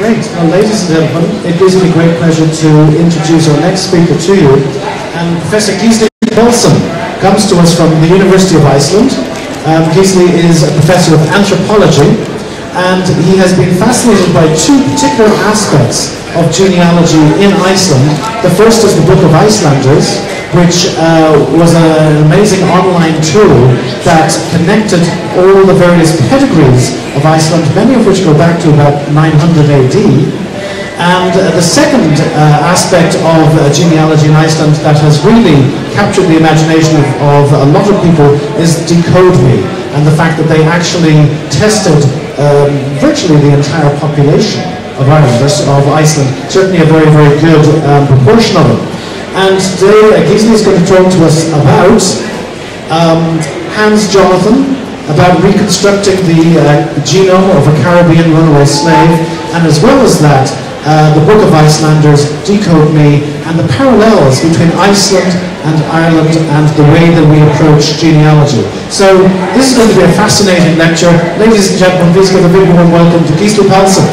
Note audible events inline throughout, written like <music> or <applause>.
Great. Ladies and gentlemen, it gives me great pleasure to introduce our next speaker to you. And Professor Gisli Pálsson comes to us from the University of Iceland. Um, Gisli is a professor of anthropology, and he has been fascinated by two particular aspects of genealogy in Iceland. The first is the Book of Icelanders, which uh, was an amazing online tool that connected all the various pedigrees of Iceland, many of which go back to about 900 AD. And uh, the second uh, aspect of uh, genealogy in Iceland that has really captured the imagination of, of a lot of people is Decode Me, and the fact that they actually tested um, virtually the entire population of Ireland, of Iceland, certainly a very, very good um, proportion of it. And today uh, Gisli is going to talk to us about um, Hans Jonathan, about reconstructing the uh, genome of a Caribbean runaway slave, and as well as that, uh, the Book of Icelanders, Decode Me, and the parallels between Iceland and Ireland and the way that we approach genealogy. So this is going to be a fascinating lecture. Ladies and gentlemen, please give a big warm welcome to Gisli Pálsson.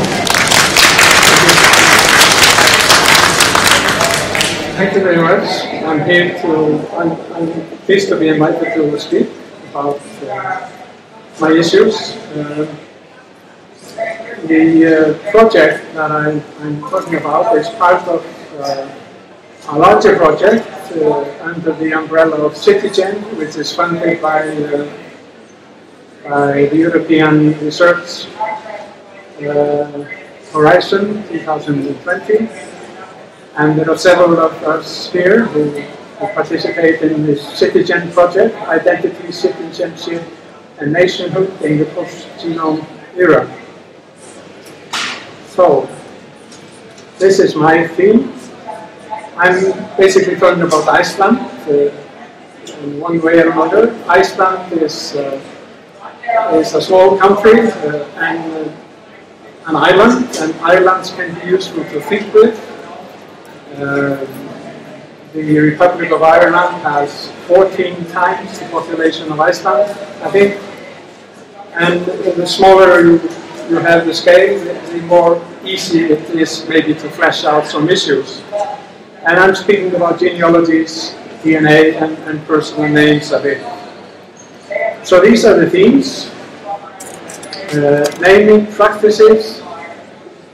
Thank you very much. I'm here to, I'm, I'm pleased to be invited to speak about uh, my issues. Uh, the uh, project that I'm, I'm, talking about is part of uh, a larger project uh, under the umbrella of CITIGEN, which is funded by, uh, by the European Research Horizon 2020 and there are several of us here who, participate in this CITIGEN project, Identity, Citizenship, and Nationhood in the post-genome era. So, this is my theme. I'm basically talking about Iceland uh, in one way or another. Iceland is, uh, is a small country uh, and uh, an island, and islands can be useful to think with uh, the Republic of Ireland has 14 times the population of Iceland, I think. And the smaller you, have the scale, the more easy it is maybe to flesh out some issues. And I'm speaking about genealogies, DNA, and, and personal names a bit. So these are the themes. Uh, naming practices,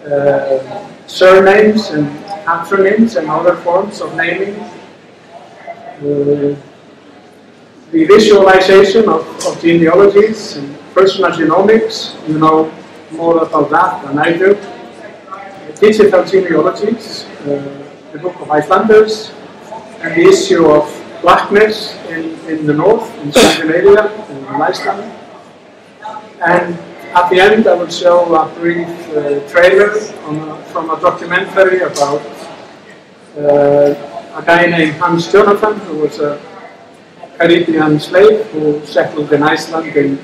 uh, surnames and patronyms and other forms of naming. Uh, the visualization of, of, genealogies and personal genomics, you know more about that than I do. Digital genealogies, uh, the Book of Icelanders, and the issue of blackness in, in the north, in Scandinavia, in Iceland. And at the end, I will show a brief uh, trailer a, from a documentary about uh, a guy named Hans Jonathan, who was a Caribbean slave who settled in Iceland in,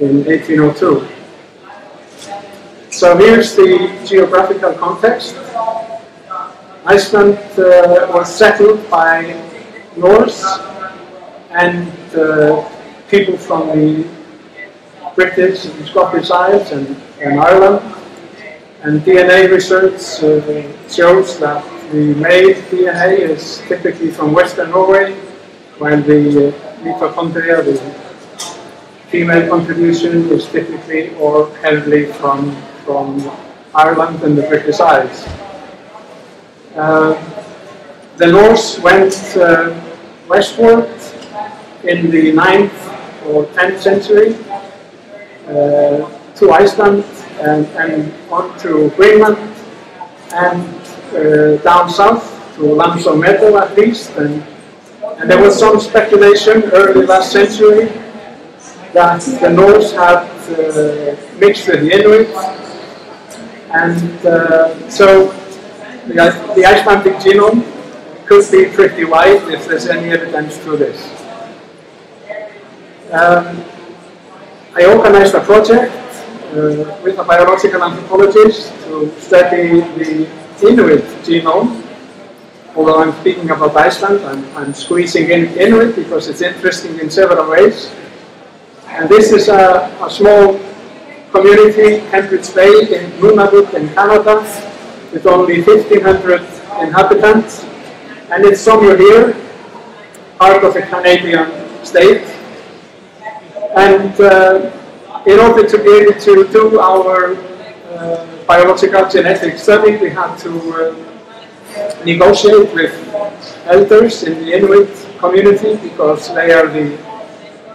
in 1802. So here's the geographical context. Iceland uh, was settled by Norse and uh, people from the British and Scottish Isles and, and Ireland. And DNA research uh, shows that the male DNA is typically from Western Norway, while the uh, mitochondria, the female contribution, is typically or heavily from, from Ireland and the British Isles. Uh, the Norse went uh, westward in the 9th or 10th century uh, to Iceland and, and on to Greenland and uh, down south to Meadow at least. And, and there was some speculation early last century that the Norse had uh, mixed with the Inuit. And uh, so the, the genome could be pretty wide if there's any evidence to this. Um, I organized a project uh, with a biological anthropologist to study the Inuit genome. Although I'm speaking about Iceland, I'm, I'm squeezing in Inuit because it's interesting in several ways. And this is a, a small community, Cambridge Bay in Nunavut in Canada, with only 1,500 inhabitants. And it's somewhere here, part of a Canadian state. And uh, in order to be able to do our uh, biological genetic study, we had to uh, negotiate with elders in the Inuit community because they are the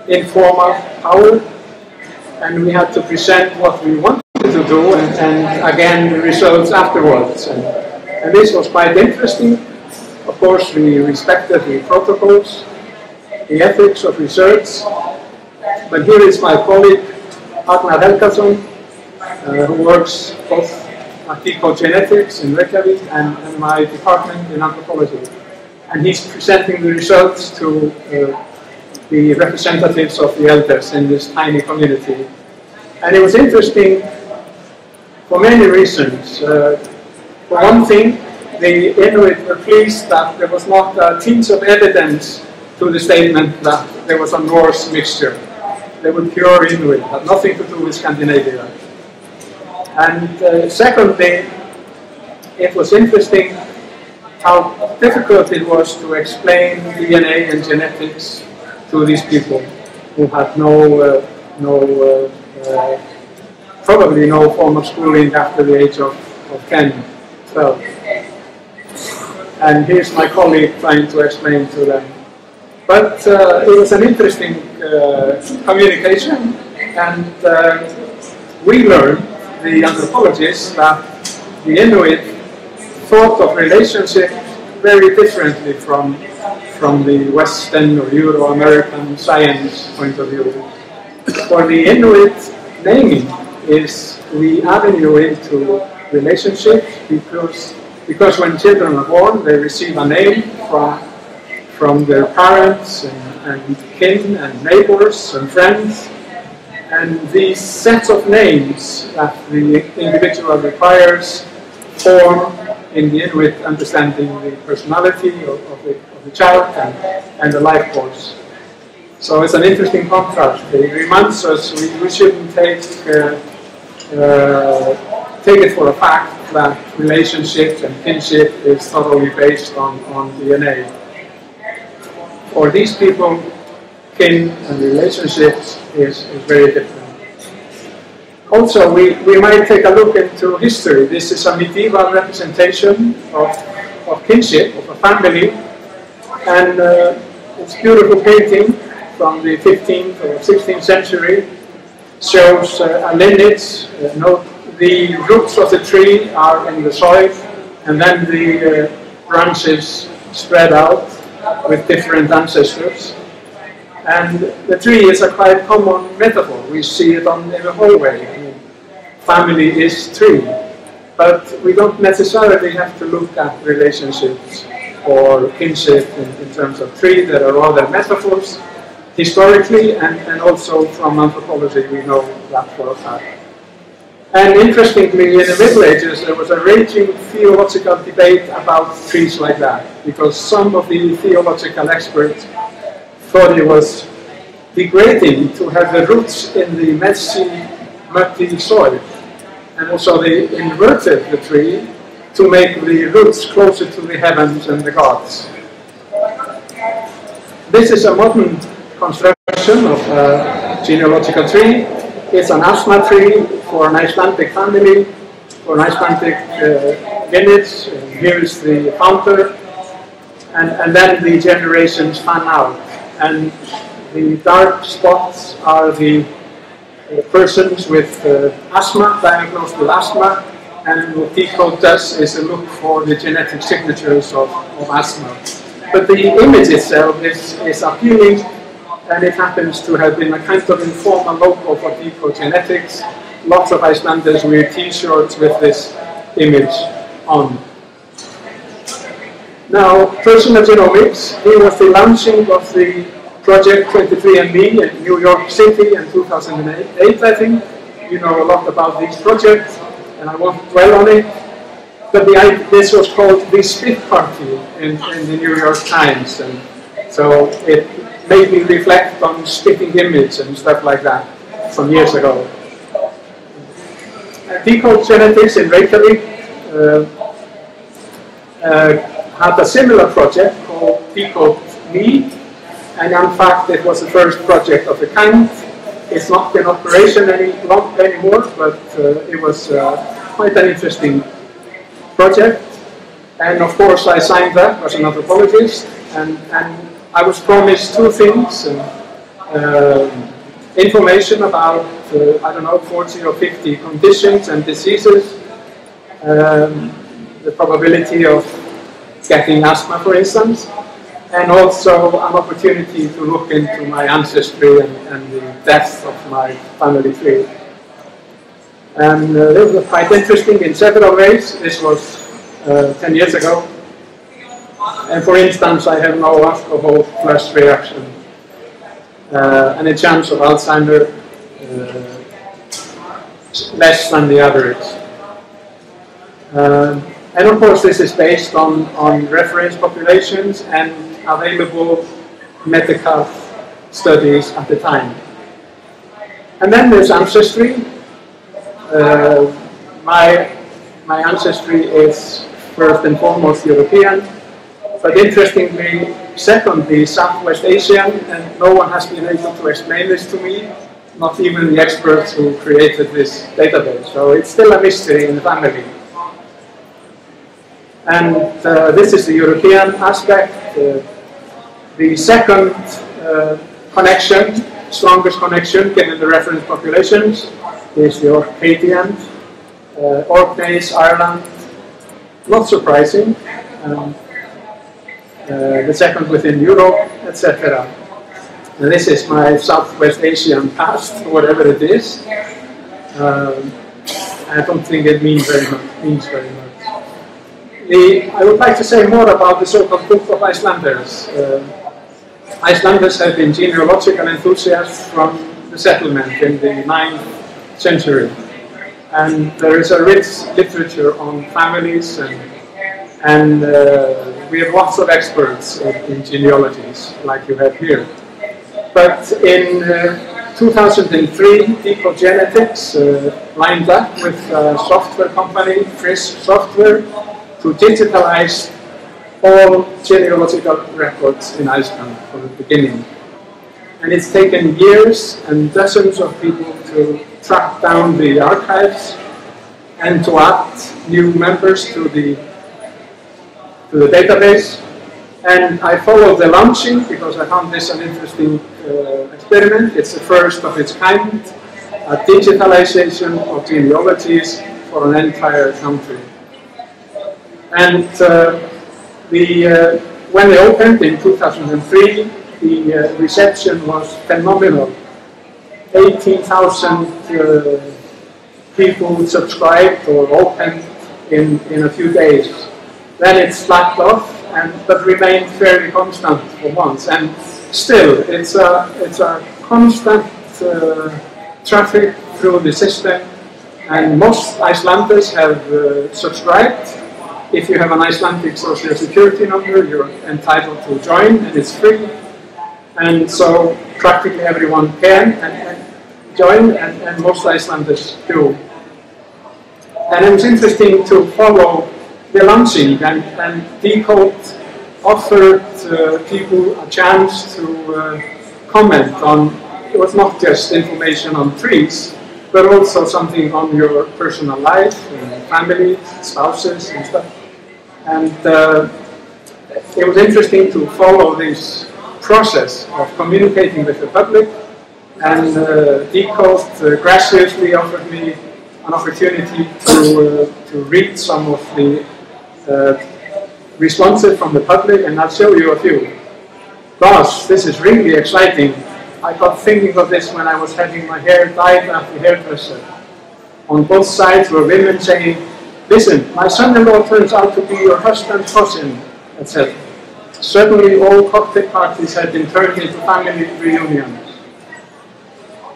informal power and we had to present what we wanted to do and, and again the results afterwards. And, and, this was quite interesting. Of course, we respected the protocols, the ethics of research. But here is my colleague, Agnar Helgason, uh, who works both at deCODE genetics in Reykjavik and, and, my department in anthropology. And he's presenting the results to uh, the representatives of the elders in this tiny community. And it was interesting for many reasons. Uh, for one thing, the Inuit were pleased that there was not a tinge of evidence to the statement that there was a Norse mixture. They were pure Inuit, had nothing to do with Scandinavia. And uh, secondly, it was interesting how difficult it was to explain DNA and genetics to these people who had no, uh, no uh, uh, probably no formal schooling after the age of, of 10, 12. And here's my colleague trying to explain to them. But uh, it was an interesting uh, communication, and uh, we learned, the anthropologists, that the Inuit thought of relationship very differently from from the Western or Euro-American science point of view. For the Inuit, naming is the avenue into relationships because, because when children are born, they receive a name from, from their parents and, and kin and neighbors and friends. And these sets of names that the individual requires form in the Inuit understanding the personality of, of, the, of the, child and, and, the life course. So it's an interesting contrast. It reminds us we, we shouldn't take, uh, uh, take it for a fact that relationship and kinship is totally based on, on DNA. For these people, kin and relationships is, is very different. Also, we, we might take a look into history. This is a medieval representation of, of kinship, of a family, and uh, it's a beautiful painting from the 15th or 16th century. Shows uh, a lineage. Uh, note the roots of the tree are in the soil, and then the uh, branches spread out with different ancestors. And the tree is a quite common metaphor. We see it on in the hallway. Family is tree. But we don't necessarily have to look at relationships or kinship in, in terms of tree. There are other metaphors historically and, and also from anthropology we know that for a fact. And interestingly, in the Middle Ages, there was a raging theological debate about trees like that, because some of the theological experts thought it was degrading to have the roots in the messy, muddy soil. And also they inverted the tree to make the roots closer to the heavens and the gods. This is a modern construction of a genealogical tree. It's an asthma tree for an Icelandic family, for an Icelandic uh, lineage. Here is the founder, and, and then the generations fan out and the dark spots are the uh, persons with uh, asthma, diagnosed with asthma, and what deCODE does is a look for the genetic signatures of, of asthma. But the image itself is, is appealing, and it happens to have been a kind of informal logo for deCODE genetics. Lots of Icelanders wear t-shirts with this image on. Now, personal genomics, here was the launching of the project 23andMe in New York City in 2008, I think. You know a lot about these projects, and I won't dwell on it. But the, this was called the Spit Party in, in the New York Times, and so it made me reflect on spitting image and stuff like that some years ago. Decode Genetics in Reykjavik uh, uh, had a similar project called Decode Me, and in fact it was the first project of the kind. It's not in operation any long anymore, but uh, it was uh, quite an interesting project. And of course I signed that as an anthropologist, and, and I was promised two things. And, uh, information about, uh, I don't know, 40 or 50 conditions and diseases, um, the probability of getting asthma, for instance, and also an opportunity to look into my ancestry and, and the depth of my family tree. And uh, this was quite interesting in several ways. This was uh, 10 years ago. And for instance, I have no alcohol flush reaction uh, and a chance of Alzheimer uh, less than the average. And of course, this is based on, on reference populations and available medical studies at the time. And then there's ancestry. Uh, my, my ancestry is first and foremost European, but interestingly, secondly, Southwest Asian, and no one has been able to explain this to me, not even the experts who created this database. So it's still a mystery in the family. And uh, this is the European aspect. Uh, the second uh, connection, strongest connection given the reference populations, is the Orcadian, uh, Orkneys, Ireland. Not surprising. Um, uh, the second within Europe, etc. And this is my Southwest Asian past, <laughs> whatever it is. Um, I don't think it means very much. Means very much. The, I would like to say more about the so-called Book of Icelanders. Uh, Icelanders have been genealogical enthusiasts from the settlement in the 9th century. And there is a rich literature on families and, and uh, we have lots of experts in genealogies, like you have here. But in uh, 2003, Decode Genetics uh, lined up with a software company, Frisk Software, to digitalize all genealogical records in Iceland from the beginning. And it's taken years and dozens of people to track down the archives and to add new members to the to the database. And I followed the launching because I found this an interesting uh, experiment. It's the first of its kind, a digitalization of genealogies for an entire country. And uh, the, uh, when they opened in 2003, the uh, reception was phenomenal. 18,000 uh, people subscribed or opened in, in a few days then it slacked off, and but remained fairly constant for months. And still, it's a it's a constant uh, traffic through the system, and most Icelanders have uh, subscribed. If you have an Icelandic social security number, you're entitled to join, and it's free. And so practically everyone can and, and join, and, and most Icelanders do. And it was interesting to follow the launching and, and Decode offered uh, people a chance to uh, comment on, it was not just information on trees, but also something on your personal life, and family, spouses and stuff. And uh, it was interesting to follow this process of communicating with the public and uh, uh, graciously offered me an opportunity to, uh, to read some of the uh, responses from the public, and I'll show you a few. Gosh, this is really exciting. I got thinking of this when I was having my hair dyed the hairdresser. On both sides were women saying, listen, my son-in-law turns out to be your husband's cousin, etc. Certainly all cocktail parties had been turned into family reunions.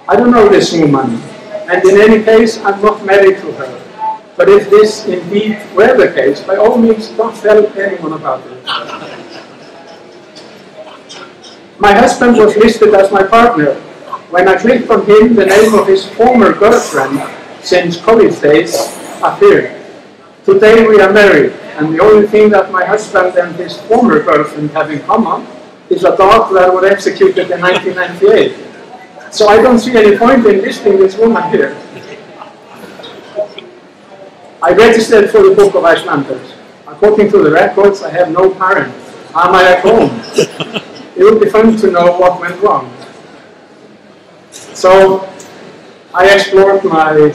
I don't know this woman, and in any case, I'm not married to her. But if this indeed were the case, by all means don't tell anyone about it. My husband was listed as my partner. When I clicked on him, the name of his former girlfriend since college days appeared. Today we are married, and the only thing that my husband and his former girlfriend have in common is a dog that was executed in 1998. So I don't see any point in listing this woman here. I registered for the Book of Icelanders. According to the records, I have no parents. Am I at home? <laughs> it would be fun to know what went wrong. So I explored my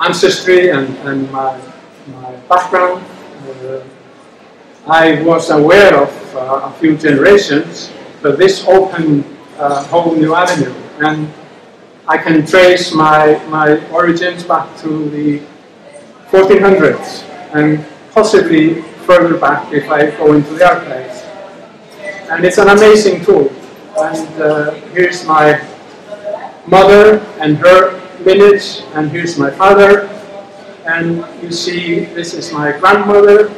ancestry and, and my, my background. I was aware of uh, a few generations, but this opened a whole new avenue. And I can trace my, my origins back to the 1400s and possibly further back if I go into the archives. And it's an amazing tool. And uh, here's my mother and her lineage, and here's my father. And you see, this is my grandmother.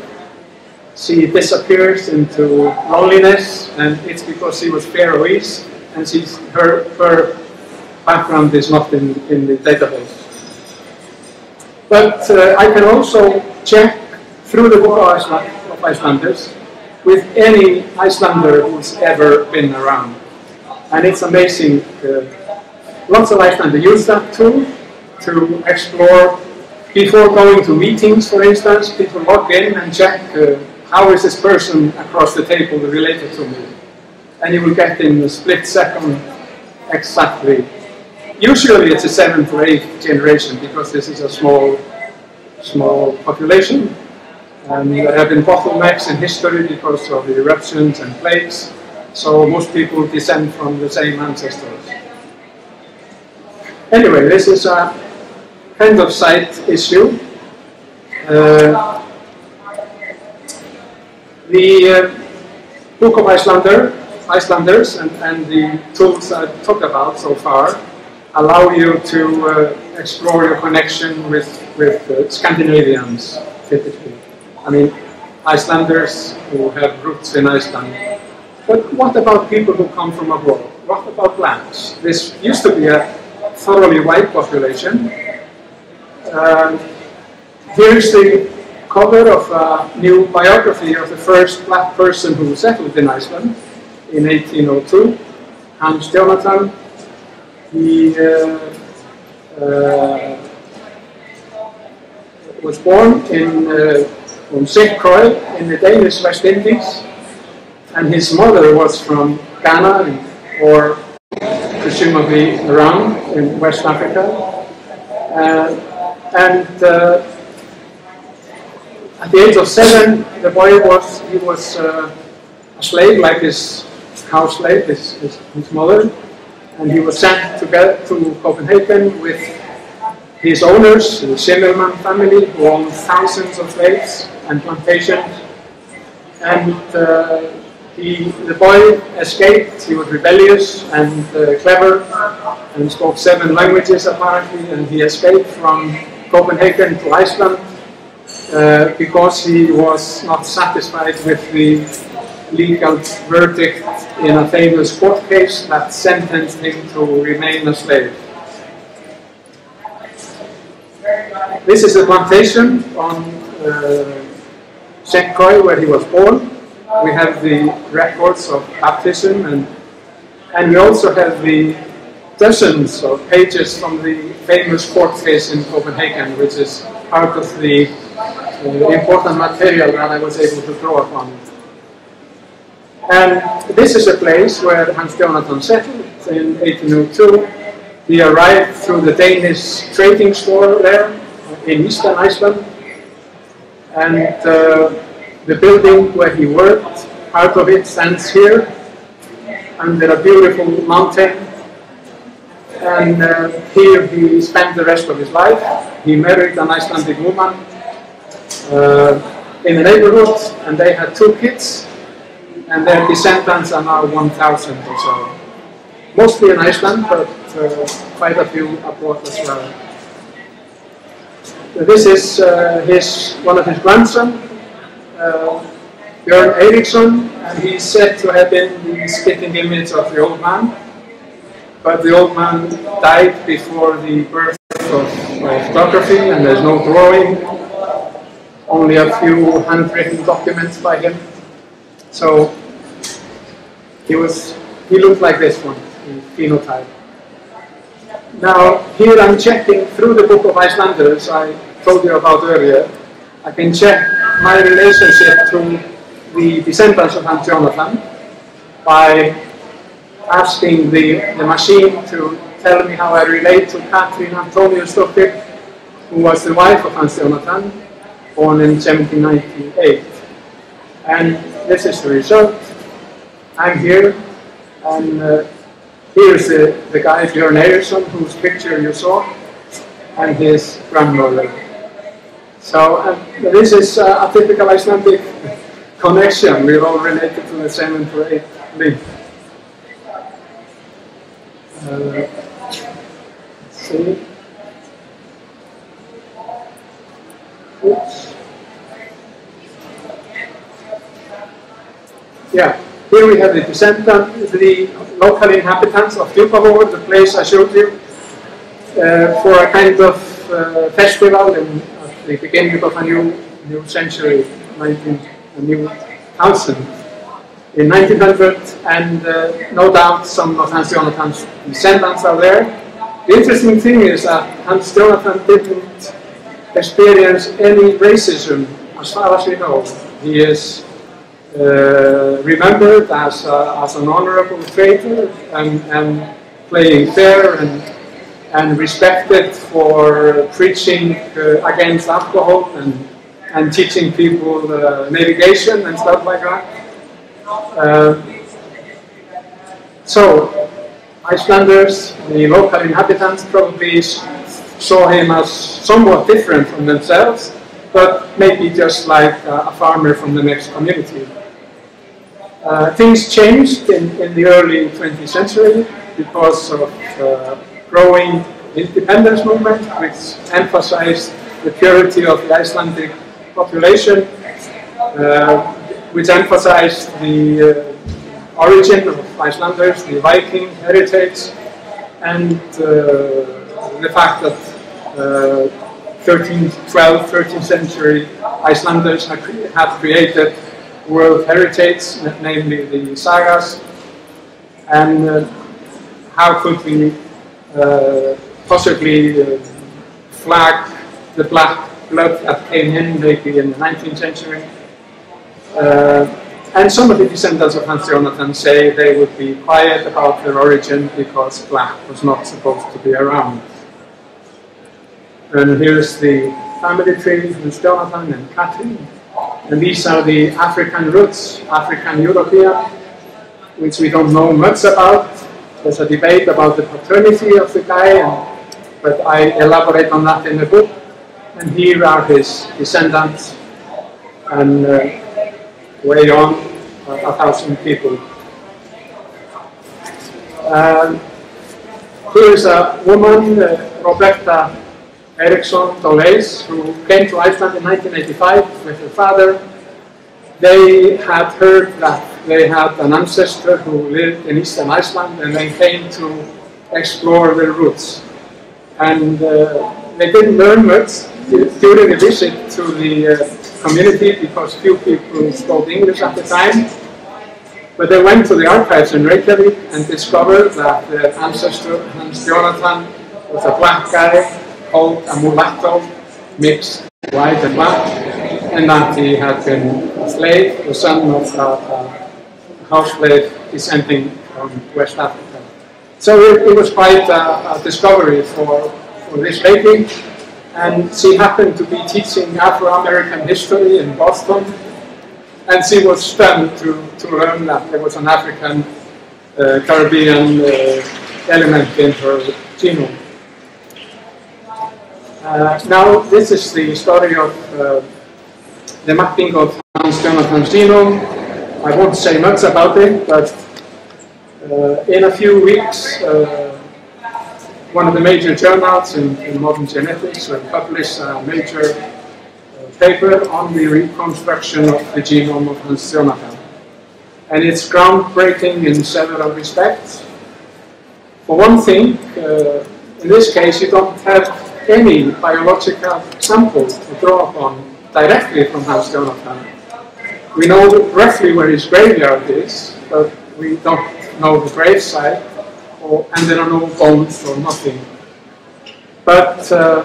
She disappears into loneliness, and it's because she was Faroese, and she's, her, her background is not in, in the database. But uh, I can also check through the book of, Iceland, of Icelanders with any Icelander who's ever been around. And it's amazing. Uh, lots of Icelanders use that tool to explore. Before going to meetings, for instance, people log in and check uh, how is this person across the table related to me. And you will get in a split second exactly Usually it's a seventh or eighth generation because this is a small, small population. And there have been bottlenecks in history because of the eruptions and plagues. So most people descend from the same ancestors. Anyway, this is a kind of side issue. Uh, the uh, Book of Icelander, Icelanders and, and the tools I've talked about so far allow you to uh, explore your connection with, with uh, Scandinavians, typically. I mean, Icelanders who have roots in Iceland. But what about people who come from abroad? What about blacks? This used to be a thoroughly white population. Um, here's the cover of a new biography of the first black person who settled in Iceland in 1802, Hans Jonathan, he uh, uh, was born in uh, from St. Croix in the Danish West Indies, and his mother was from Ghana or presumably around in West Africa. Uh, and uh, at the age of seven, the boy was he was uh, a slave, like his house slave, his, his, his mother and he was sent to, get to Copenhagen with his owners, the Schimmelmann family, who owned thousands of slaves and plantations. And uh, he, the boy escaped. He was rebellious and uh, clever and spoke seven languages apparently. And he escaped from Copenhagen to Iceland uh, because he was not satisfied with the legal verdict in a famous court case that sentenced him to remain a slave. This is a plantation on uh. Croix where he was born. We have the records of baptism and, and we also have the dozens of pages from the famous court case in Copenhagen, which is part of the uh, important material that I was able to draw upon. And this is a place where Hans Jonathan settled in 1802. He arrived through the Danish trading store there in eastern Iceland. And uh, the building where he worked, part of it stands here under a beautiful mountain. And uh, here he spent the rest of his life. He married an Icelandic woman uh, in the neighborhood, and they had two kids and their descendants are now 1,000 or so. Mostly in Iceland, but uh, quite a few abroad as well. This is uh, his one of his grandsons, uh, Björn Eriksson, and he's said to have been the spitting image of the old man. But the old man died before the birth of, of photography and there's no drawing, only a few handwritten documents by him. So he was, he looked like this one in phenotype. Now, here I'm checking through the Book of Icelanders I told you about earlier. I can check my relationship to the descendants of Hans Jonathan by asking the, the machine to tell me how I relate to Catherine Antoniusdóttir, who was the wife of Hans Jonathan, born in 1798. And this is the result. I'm here, and uh, here's the, the guy, Björn Eriksson, whose picture you saw, and his grandmother. So uh, this is uh, a typical Icelandic <laughs> connection. We're all related to the seven to eight link. Uh, see. Oops. Yeah, here we have the the local inhabitants of Djúpavogur, the place I showed you, uh, for a kind of uh, festival in at the beginning of a new new century, 19, a new thousand in 1900, and uh, no doubt some of Hans Jonathan's descendants are there. The interesting thing is that Hans Jonathan didn't experience any racism as far as we know. He is uh, remembered as, a, as an honorable trader and, and playing fair and, and respected for preaching uh, against alcohol and, and teaching people uh, navigation and stuff like that. Uh, so, Icelanders, the local inhabitants, probably saw him as somewhat different from themselves, but maybe just like a farmer from the next community. Uh, things changed in, in the early 20th century because of uh, growing independence movement, which emphasized the purity of the Icelandic population, uh, which emphasized the uh, origin of Icelanders, the Viking heritage, and uh, the fact that 13th, 12th, 13th century Icelanders have, cre have created world heritage, namely the sagas, and uh, how could we uh, possibly uh, flag the black blood that came in maybe in the 19th century. Uh, and some of the descendants of Hans Jonathan say they would be quiet about their origin because black was not supposed to be around. And here's the family tree, Hans Jonathan and Catherine. And these are the African roots, African European, which we don't know much about. There's a debate about the paternity of the guy, and, but I elaborate on that in the book. And here are his descendants, and uh, way on, a thousand people. Um, here's a woman, uh, Roberta Eriksson Dolays, who came to Iceland in 1985 with her father. They had heard that they had an ancestor who lived in eastern Iceland and they came to explore their roots. And uh, they didn't learn much during a visit to the uh, community because few people spoke English at the time. But they went to the archives in Reykjavik and discovered that their ancestor, Hans Jonathan, was a black guy called a mulatto, mixed white and black, and that he had been a slave, the son of a, house slave descending from West Africa. So it, it was quite a, a, discovery for, for this lady, and she happened to be teaching Afro-American history in Boston, and she was stunned to, to learn that there was an African uh, Caribbean uh, element in her genome. Uh, now, this is the story of uh, the mapping of Hans Jonathan's genome. I won't say much about it, but uh, in a few weeks, uh, one of the major journals in, in modern genetics will publish a major uh, paper on the reconstruction of the genome of Hans Jonathan. And it's groundbreaking in several respects. For one thing, uh, in this case, you don't have any biological sample to draw upon directly from Hans Jonathan. We know roughly where his graveyard is, but we don't know the gravesite, or, and there are no bones or nothing. But uh,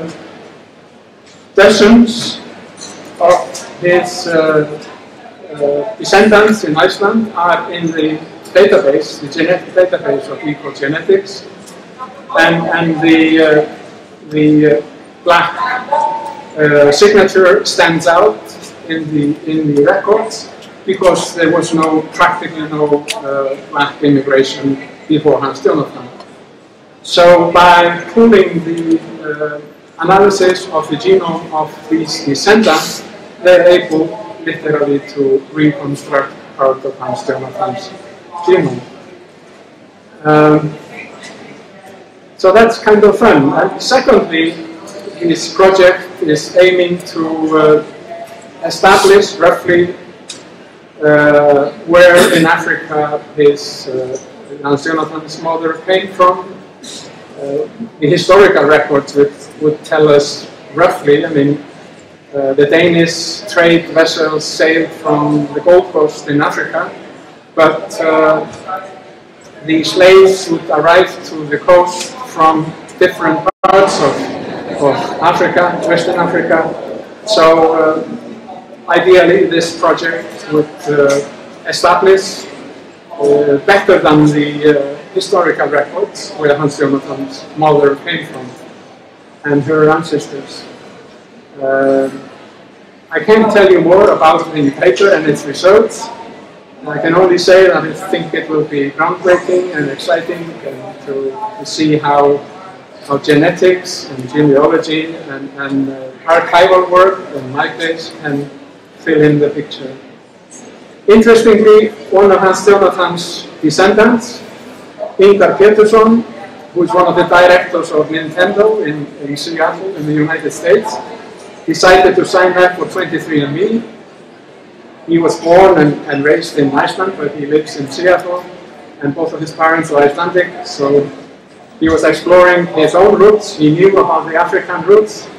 dozens of his uh, descendants in Iceland are in the database, the genetic database of deCODE genetics, and, and the, uh, the uh, black uh, signature stands out in the, in the records because there was no, practically no uh, black immigration before Hans Jonathan. So by pulling the uh, analysis of the genome of these descendants, they're able literally to reconstruct part of Hans Jonathan's genome. Um, so that's kind of fun. And secondly, this project is aiming to uh, establish roughly uh, where in Africa his uh, Hans Jonathan's mother came from. Uh, the historical records would, would tell us roughly, I mean, uh, the Danish trade vessels sailed from the Gold Coast in Africa, but uh, the slaves would arrive to the coast from different parts of, of Africa, Western Africa. So uh, ideally this project would uh, establish uh, better than the uh, historical records where Hans Jonathan's mother came from and her ancestors. Uh, I can't tell you more about the paper and its results. I can only say that I think it will be groundbreaking and exciting and to, to see how, how genetics and genealogy and, and uh, archival work in my case can fill in the picture. Interestingly, one of Hans Jonathan's descendants, Ingvar Peterson, who is one of the directors of Nintendo in, in Seattle in the United States, decided to sign up for 23andMe. He was born and, and raised in Iceland, but he lives in Seattle, and both of his parents are Icelandic, so he was exploring his own roots. He knew about the African roots.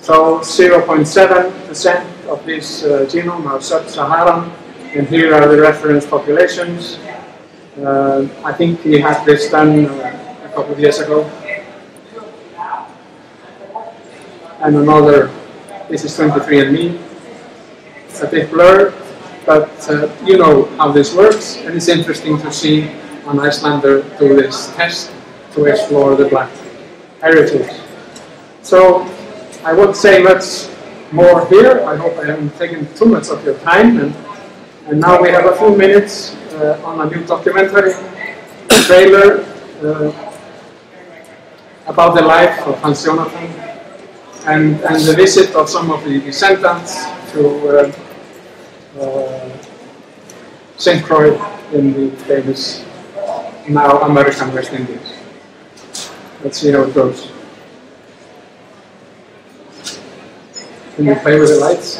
So 0.7% of his uh, genome are sub-Saharan, and here are the reference populations. Uh, I think he had this done uh, a couple of years ago. And another, this is 23andMe. It's a bit blurred, but uh, you know how this works, and it's interesting to see an Icelander do this test to explore the black heritage. So I won't say much more here. I hope I haven't taken too much of your time. And, and now we have a few minutes uh, on a new documentary trailer uh, about the life of Hans Jonathan and, and the visit of some of the descendants to uh, uh St. Croix in the famous now American West Indies. Let's see how it goes. Can you play with the lights?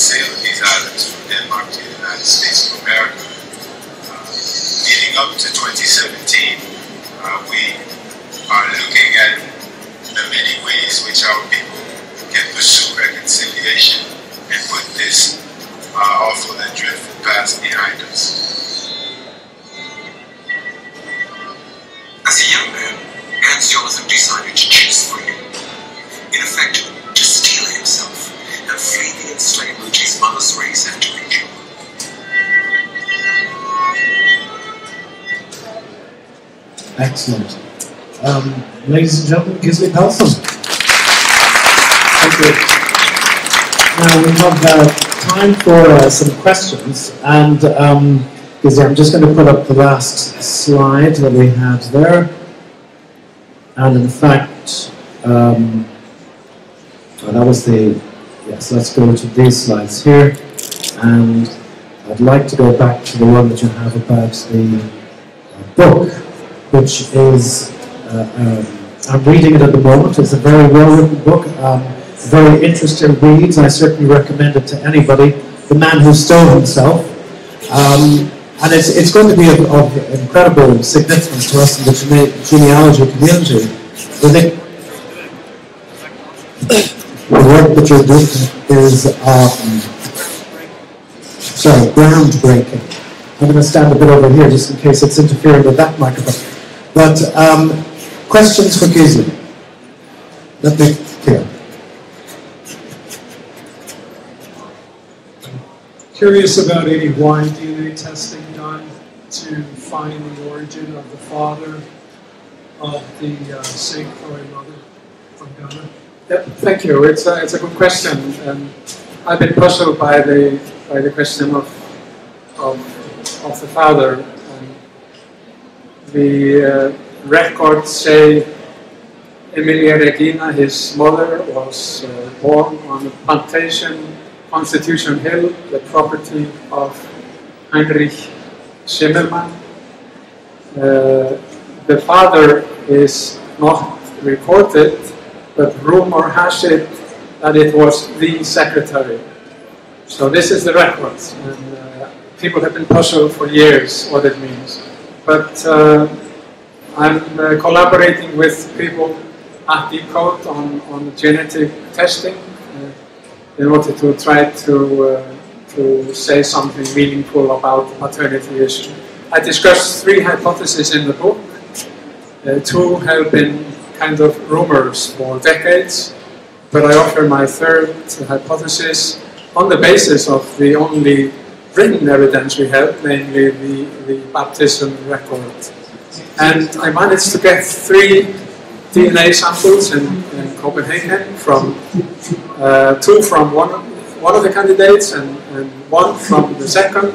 Sale of these islands from Denmark to the United States of America, uh, leading up to 2017, uh, we are looking at the many ways which our people can pursue reconciliation and put this uh, awful and dreadful past behind us. As a young man, Hans Jonathan decided to choose freedom. In effect, to steal himself and flee the enslavement his mother's race had to endure. Excellent. Um, ladies and gentlemen, Gisli Palsson. Thank you. Now we have uh, time for uh, some questions, and um, I'm just going to put up the last slide that we had there. And in fact, um, oh, that was the, yes, let's go to these slides here. And I'd like to go back to the one that you have about the uh, book, which is, uh, um, I'm reading it at the moment. It's a very well-written book, um, very interesting reads. I certainly recommend it to anybody. The Man Who Stole Himself. Um, and it's, it's going to be of, of incredible significance to us in the gene- genealogy community. The work that you're doing is, um, sorry, groundbreaking. I'm going to stand a bit over here just in case it's interfering with that microphone. But um, questions for Gisli? Let me hear. Curious about any Y DNA testing done to find the origin of the father of the uh, St. Croix mother from Ghana? Yeah, thank you. It's a, it's a good question. Um, I've been puzzled by the by the question of of, of the father. Um, the uh, records say Emilia Regina, his mother, was uh, born on a plantation, Constitution Hill, the property of Heinrich Schimmelmann. Uh, the father is not reported, but rumor has it that it was the secretary. So this is the record, and uh, people have been puzzled for years what it means. But uh, I'm uh, collaborating with people at deCODE on, on genetic testing uh, in order to try to, uh, to say something meaningful about the paternity issue. I discussed three hypotheses in the book. Uh, two have been kind of rumors for decades, but I offer my third hypothesis on the basis of the only written evidence we have, namely the, the baptism record. And I managed to get three DNA samples in, in Copenhagen from uh, two from one, one of the candidates and, and one from the second.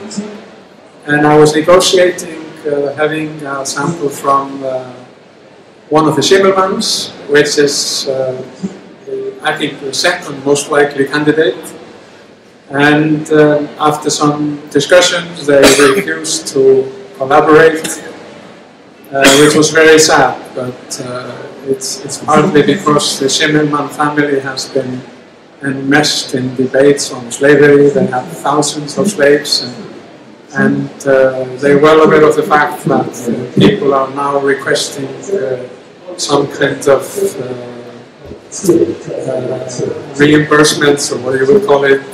And I was negotiating uh, having a sample from uh, one of the Schimmelmanns, which is, uh, I think, the second most likely candidate. And uh, after some discussions, they refused to collaborate, uh, which was very sad. But uh, it's, it's partly because the Schimmelmann family has been enmeshed in debates on slavery. They have thousands of slaves, and, and uh, they're well aware of the fact that uh, people are now requesting uh, some kind of reimbursements, or what you would call it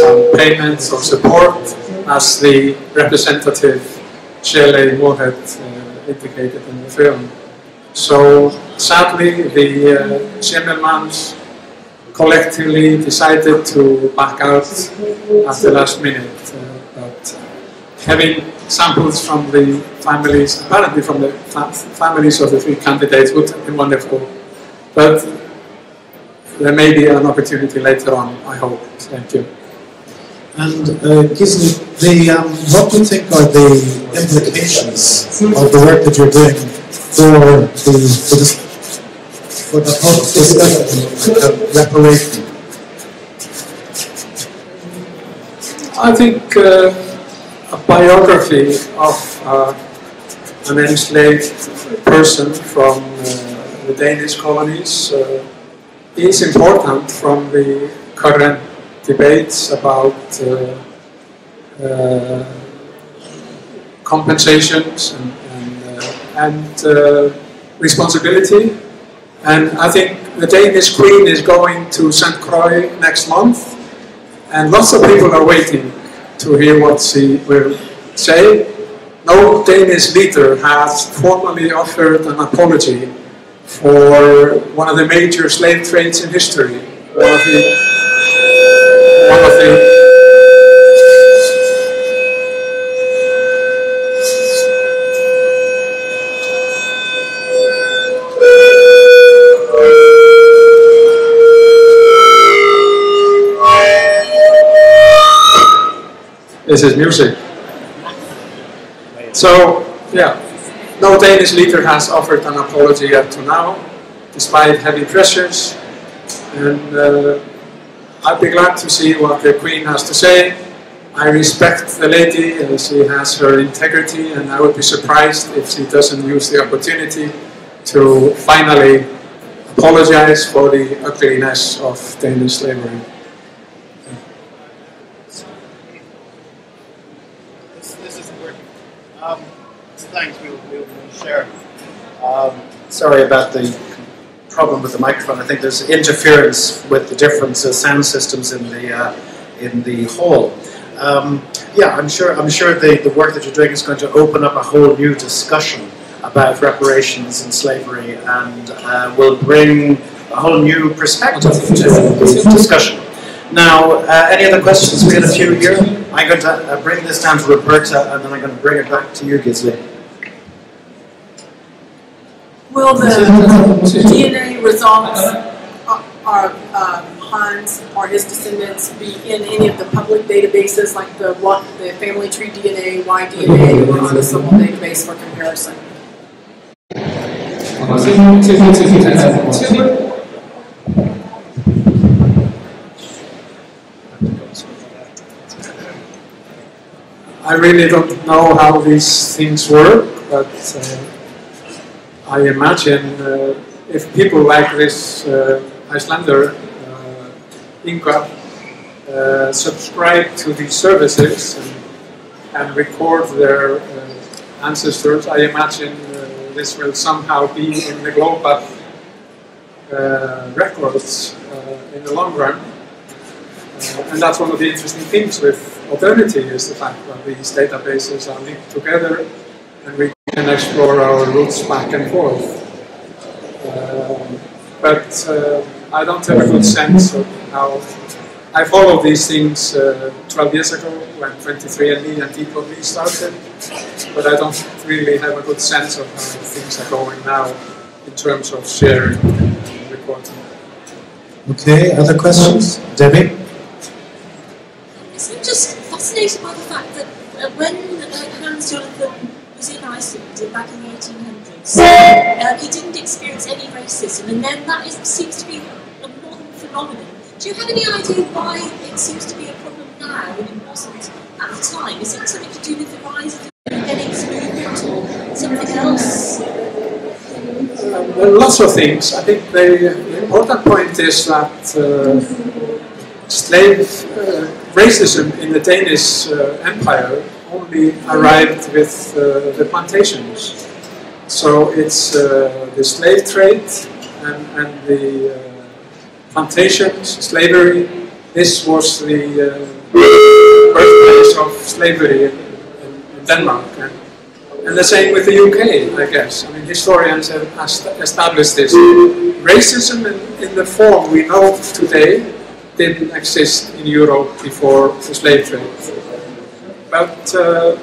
some payments or support, as the representative Shelley Moorhead uh, indicated in the film. So sadly, the uh, collectively decided to back out at the last minute. Uh, having samples from the families, apparently from the fa families of the three candidates would have been wonderful. But there may be an opportunity later on, I hope. Thank you. And uh, Gisli, the, um, what do you think are the implications of the work that you're doing for the, for the, for the whole discussion of reparation? I think uh, a biography of uh, an enslaved person from uh, the Danish colonies uh, is important from the current debates about uh, uh, compensations and, and, and responsibility. And I think the Danish Queen is going to St. Croix next month, and lots of people are waiting to hear what she will say. No Danish leader has formally offered an apology for one of the major slave trades in history. One of the, one of the This is music. So, yeah, no Danish leader has offered an apology up to now, despite heavy pressures. And uh, I'd be glad to see what the Queen has to say. I respect the lady, uh, she has her integrity, and I would be surprised if she doesn't use the opportunity to finally apologize for the ugliness of Danish slavery. Sorry about the problem with the microphone. I think there's interference with the different uh, sound systems in the uh, in the hall. Um, yeah, I'm sure. I'm sure the, the work that you're doing is going to open up a whole new discussion about reparations and slavery, and uh, will bring a whole new perspective to the discussion. Now, uh, any other questions? We had a few here. I'm going to uh, bring this down to Roberta, and then I'm going to bring it back to you, Gisli. Will the <laughs> DNA results are uh, Hans or his descendants be in any of the public databases like the the family tree DNA, Y DNA, or on a civil database for comparison? I really don't know how these things work, but uh, I imagine uh, if people like this uh, Icelander, uh, Ingvar, uh, subscribe to these services and, and record their uh, ancestors. I imagine uh, this will somehow be in the global records in the long run. And that's one of the interesting things with Modernity is the fact that these databases are linked together and we can explore our roots back and forth. Um, but uh, I don't have a good sense of how I followed these things uh, 12 years ago when 23andMe and deCODEme started, but I don't really have a good sense of how things are going now in terms of sharing and reporting. Okay, other questions? Debbie? So I'm just fascinated by the fact that uh, when uh, Hans Jonathan was in Iceland back in the 1800s, uh, he didn't experience any racism, and then that is, seems to be a modern phenomenon. Do you have any idea why it seems to be a problem now when it wasn't at the time? Is it something to do with the rise of the Eugenics movement or something else? Well, lots of things. I think the, the important point is that uh, slave uh, racism in the Danish uh, Empire only arrived with uh, the plantations. So it's uh, the slave trade and, and the uh, plantations, slavery. This was the uh, birthplace of slavery in, in, in Denmark. And, and the same with the UK, I guess. I mean, historians have established this. Racism in, in the form we know today didn't exist in Europe before the slave trade. But uh,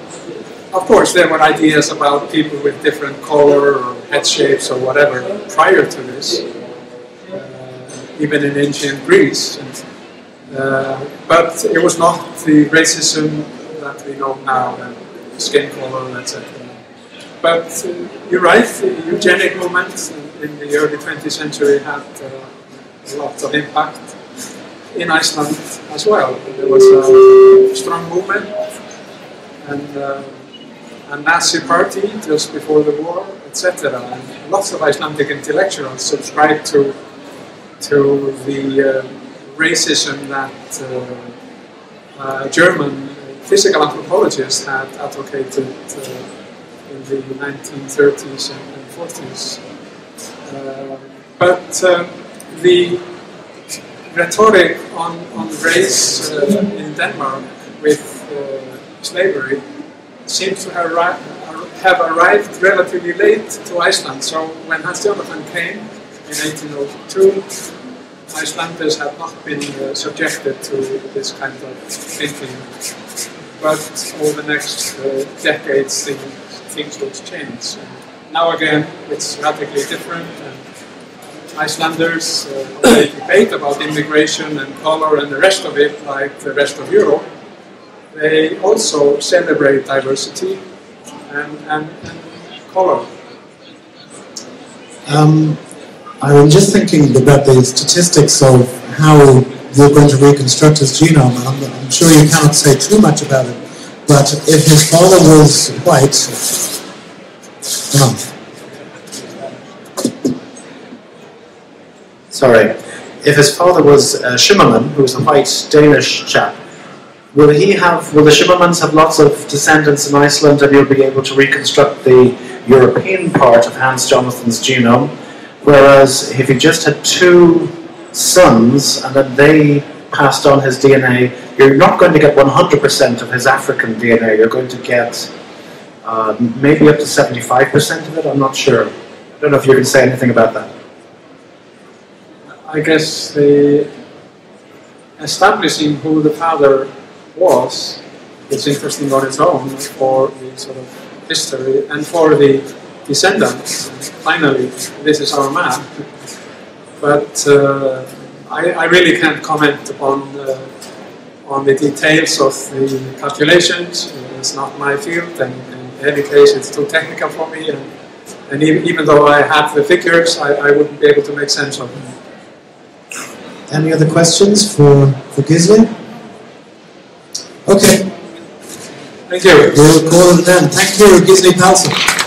of course, there were ideas about people with different color or head shapes or whatever prior to this, uh, even in ancient Greece. And, uh, but it was not the racism that we know now, and skin color, etc. But you're right, the eugenic movement in the early 20th century had a lot of impact in Iceland as well. There was a strong movement and uh, a Nazi party just before the war, etc. And lots of Icelandic intellectuals subscribed to to the uh, racism that uh, uh German physical anthropologists had advocated uh, in the 1930s and 40s. Uh, but the rhetoric on, on race in Denmark with slavery seems to have, have arrived relatively late to Iceland. So when Hans Jonathan came in 1802, Icelanders had not been uh, subjected to this kind of thinking. But over the next uh, decades, things, things would change. And now again, it's radically different. And Icelanders uh, <coughs> debate about immigration and color and the rest of it, like the rest of Europe they also celebrate diversity and, and, and color. Um, I'm just thinking about the statistics of how you're going to reconstruct his genome. I'm, I'm sure you cannot say too much about it, but if his father was white, no. Sorry. If his father was uh, Schimmelmann, who was a white Danish chap, Will he have? Will the Schimmelmanns have lots of descendants in Iceland, and you'll be able to reconstruct the European part of Hans Jonathan's genome? Whereas if he just had two sons and then they passed on his DNA, you're not going to get 100% of his African DNA. You're going to get uh, maybe up to 75% of it. I'm not sure. I don't know if you can say anything about that. I guess the establishing who the father was, it's interesting on its own for the sort of history and for the descendants. Finally, this is our map. But uh, I, I, really can't comment upon uh, on the details of the calculations. It's not my field, and in any case, it's too technical for me. And, and even, even though I have the figures, I, I wouldn't be able to make sense of them. Any other questions for, for Gisli? Okay. Thank you. We'll call it then. Thank you, Gisli Palsson.